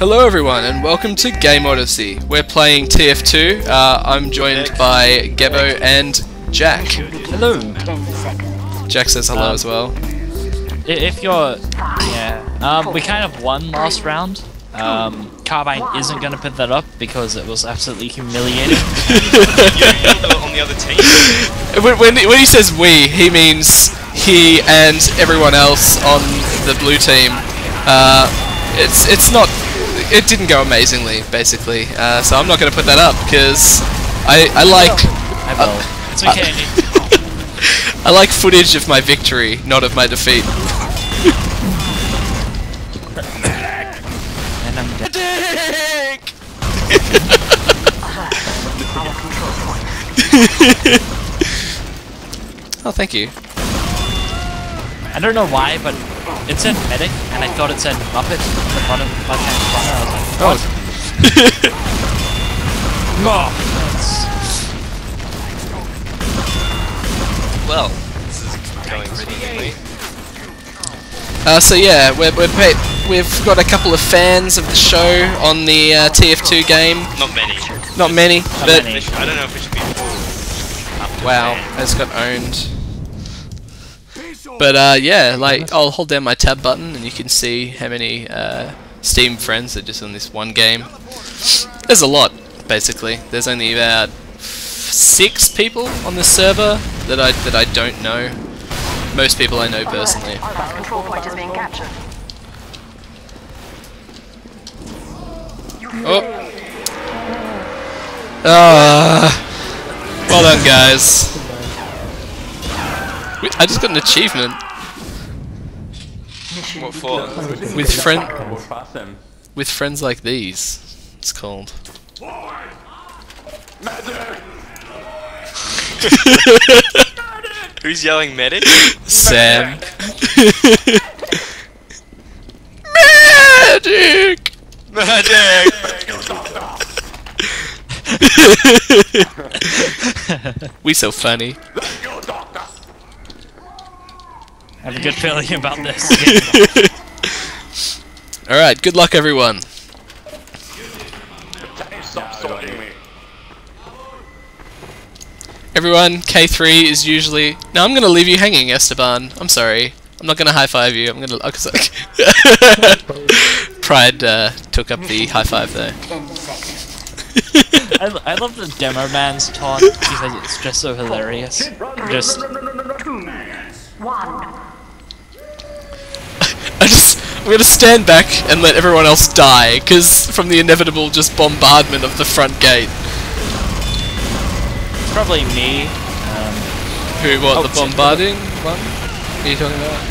Hello everyone and welcome to Game Odyssey. We're playing TF2. Uh, I'm joined by Gebbo and Jack. Hello. Jack says hello Um, as well. If you're, yeah, um, we kind of won last round. Um, Carbine isn't gonna put that up because it was absolutely humiliating. You're, you're the- on the other team. When, when, when he says we, he means he and everyone else on the blue team. Uh, it's it's not. It didn't go amazingly, basically. Uh, so I'm not going to put that up because I I like I will. It's okay. I like footage of my victory, not of my defeat. and I'm dead. Dick! oh, thank you. I don't know why, but it said medic, and I thought it said Muppet at the bottom left hand corner. I was like, Oh. oh, Well, this is going swimmingly. Uh, so yeah, we're, we're pa- we've got a couple of fans of the show on the uh, TF2 game. Not many. Not many, but many. I don't know if it should be full. Up to wow, it's got owned. But uh, yeah, like I'll hold down my tab button and you can see how many uh, Steam friends are just on this one game. There's a lot, basically. There's only about six people on this server that I that I don't know. Most people I know personally. Our control point is being captured. Oh. Ah. well done, guys. We- I just got an achievement What for? with friend with friends like these. It's called. Who's yelling medic? Sam. Magic. Medic! we so funny. I have a good feeling about this. All right. Good luck, everyone. Everyone, K3 is usually. No, I'm gonna leave you hanging, Esteban. I'm sorry. I'm not gonna high five you. I'm gonna. oh, 'cause I- Pride uh, took up the high five there. I, I love the demo man's taunt because it's just so hilarious. Just One. I just. I'm gonna stand back and let everyone else die, because from the inevitable just bombardment of the front gate. it's probably me. Um, Who, what, Oh, the it's- bombarding one? What are you talking about?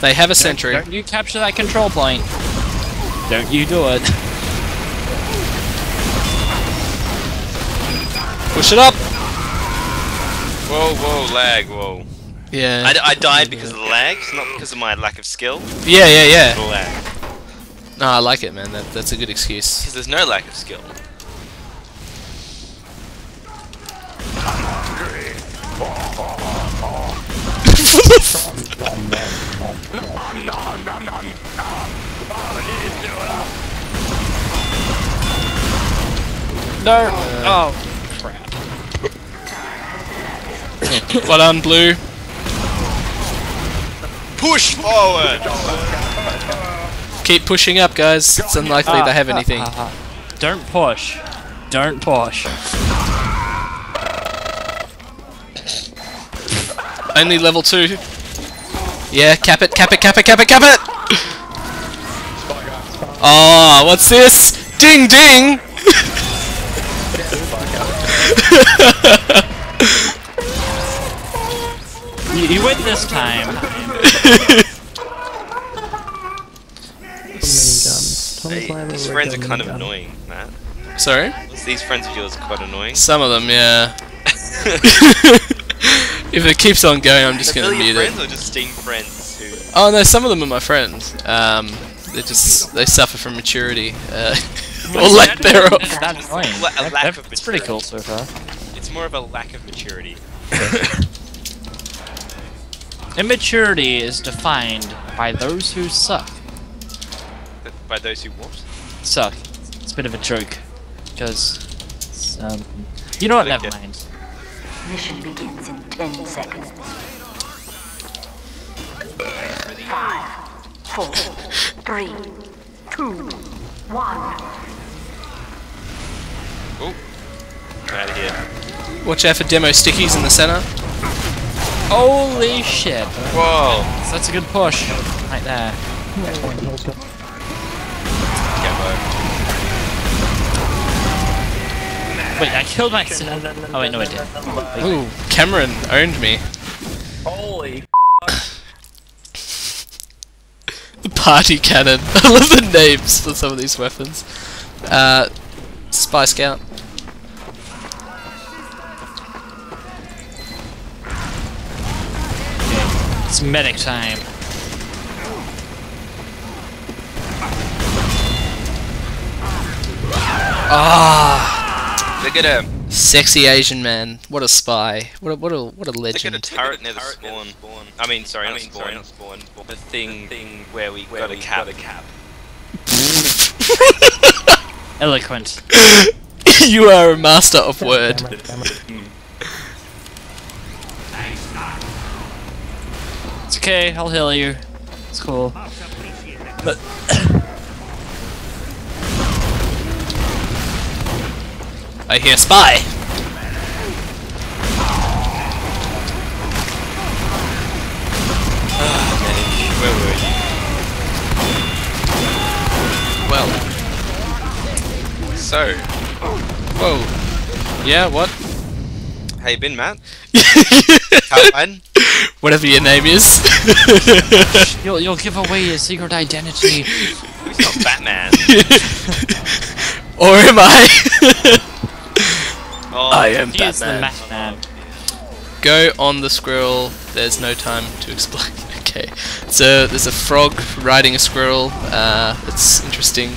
They have a sentry. Don't you capture that control point. Don't you do it. Push it up! Whoa, whoa, lag, whoa. Yeah. I, I died because of the lag, not because of my lack of skill. yeah, yeah, The yeah. lag. No, I like it, man. That, that's a good excuse. Because there's no lack of skill. No. Oh, well done, Blue. Push forward! Keep pushing up, guys. It's unlikely Ah, they have ah, anything. ah, ah. Don't push. Don't push. Only level 2. Yeah, cap it, cap it, cap it, cap it, cap it! Oh, what's this? Ding ding! You, you win this time. Hey, these friends are kind of annoying, Matt. Sorry? These friends of yours are quite annoying. Some of them, yeah. if it keeps on going, I'm just gonna they your mute it. friends or just Steam friends who... Oh no, some of them are my friends. Um, they just they suffer from maturity, uh, or lack thereof. That's annoying. La- a lack that- of It's pretty cool so far. It's more of a lack of maturity. Immaturity is defined by those who suck. By those who what? Suck. It's a bit of a joke. Because, um, you know what, never it. mind. Mission begins in 10 seconds. Five, four, three, two, one. Oh, I'm out of here. Watch out for demo stickies in the center. Holy shit. Whoa! So that's a good push. Right there. Wait, I killed myself. Oh wait, no I didn't. Ooh, Cameron owned me. Holy The party cannon. I love the names for some of these weapons. Uh, Spy Scout. It's medic time. Ah, Look at him. sexy Asian man. What a spy. What a what a what a Look at a legend. turret near the spawn. I mean, sorry, not spawn. Not spawn. The thing, thing where we got a cap. a cap. Eloquent. you are a master of word. It's okay, I'll heal you. It's cool. But I hear spy. Ah, where were you? Well, So, whoa. Yeah, what? how you been, Matt? How fun? Whatever your name is. You'll you'll give away your secret identity. Who's not Batman? or am I? Oh, I am He is the Batman. Go on the squirrel. There's no time to explain. Okay. So there's a frog riding a squirrel. Uh, it's interesting.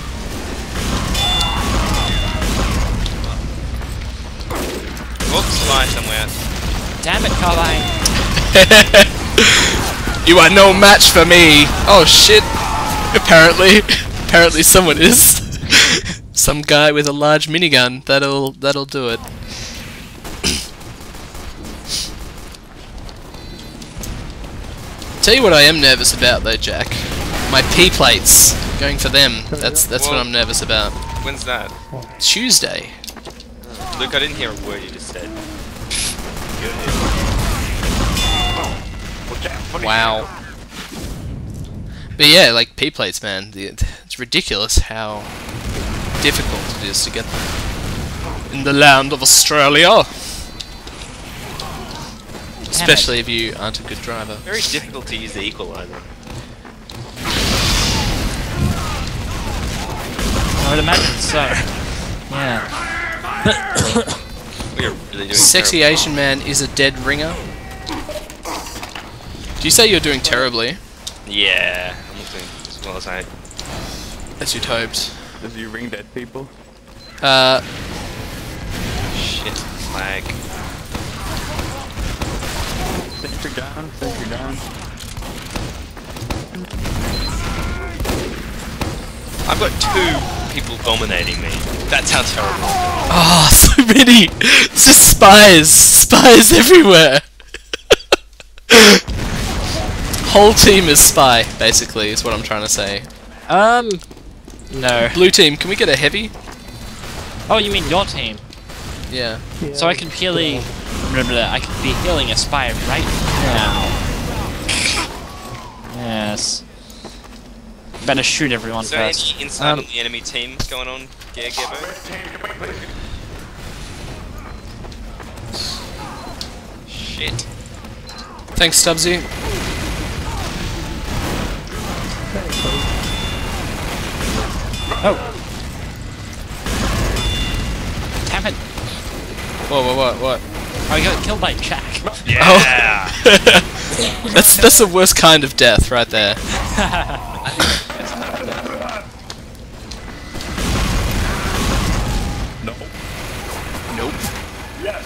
Look, spy somewhere. Damn it, Carbine. You are no match for me. Oh shit. Apparently, apparently someone is. Some guy with a large minigun. That'll that'll do it. Tell you what I am nervous about though, Jack. My P plates. Going for them. That's that's what I'm nervous about. When's that? Tuesday. Luke, I didn't hear a word you just said. Wow. But yeah, like P plates, man. It's ridiculous how difficult it is to get them in the land of Australia. Especially if you aren't a good driver. Very difficult to use the equalizer. I would imagine so. Yeah. We are really doing Sexy terrible. Asian man is a dead ringer. Do you say you're doing terribly? Yeah, I'm not doing as well as I. As you'd hoped. Does you ring dead people? Uh, Shit, flag. Sentry down, sentry down. I've got two people dominating me. That's how terrible. oh, so many! It's just spies! Spies everywhere! Whole team is spy, basically, is what I'm trying to say. Um. No. Blue team, can we get a heavy? Oh, you mean your team? Yeah. So I can purely. remember that I could be healing a spy right now. Yes. Better shoot everyone Is there first. any insight Um, on the enemy team going on, Gear Gibbo? Shit. Thanks, Stubbsy. Oh. Damn it! Whoa, whoa, what, what? I got killed by Jack. Yeah! Oh. That's that's the worst kind of death right there. No. Nope. Yes.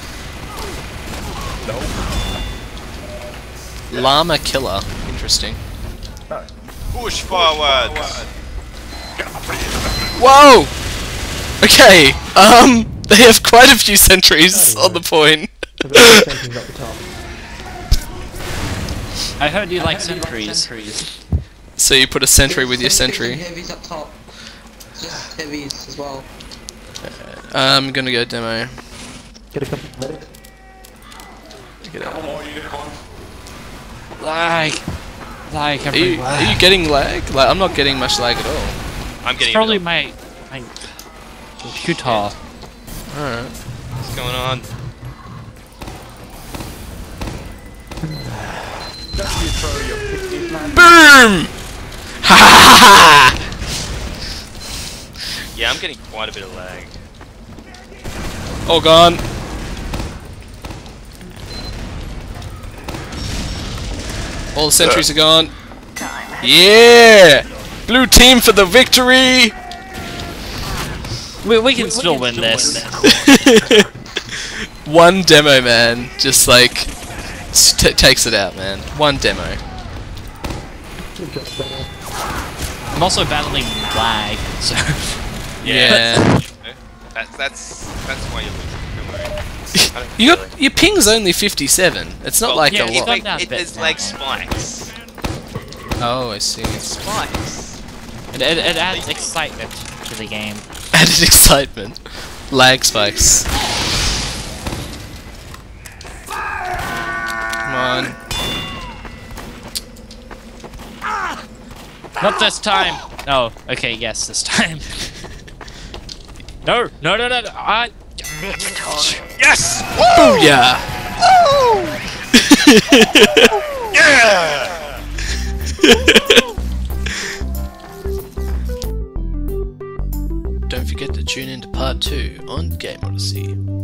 No. Llama Killer. Interesting. Push forward. Whoa! Okay, um, they have quite a few sentries on the point. I've got two sentries up the. I heard you like sentries. So you put a sentry with your sentry. Heavies up top. Just heavies as well. I'm gonna go demo. Get a couple of medics. Get out. Like, like Are you, are you getting lag? Like, I'm not getting much lag at all. I'm It's probably my my computer. Alright. What's going on? Don't you throw your picnic man. Boom! Ha ha ha ha! Yeah, I'm getting quite a bit of lag. All gone. All the sentries uh. are gone. Time. Yeah! Blue team for the victory! We, we can still win this. One demo, man, just like s- t- takes it out, man. One demo. Good job, brother. I'm also battling lag, so Yeah. That's that's that's why you're losing. Don't worry. I don't you got your ping's only 57. It's not Well, like yeah, a it's lot. gone down It, bit there's now. like spikes. Oh, I see. Spikes. It, it, it adds excitement to the game. Added excitement. Lag spikes. Come on. Not this time. No. Okay. Yes, this time. no. No. No. No. no. I. Victory. Yes. Booyah! Yeah. Don't forget part 2 on Game Odyssey.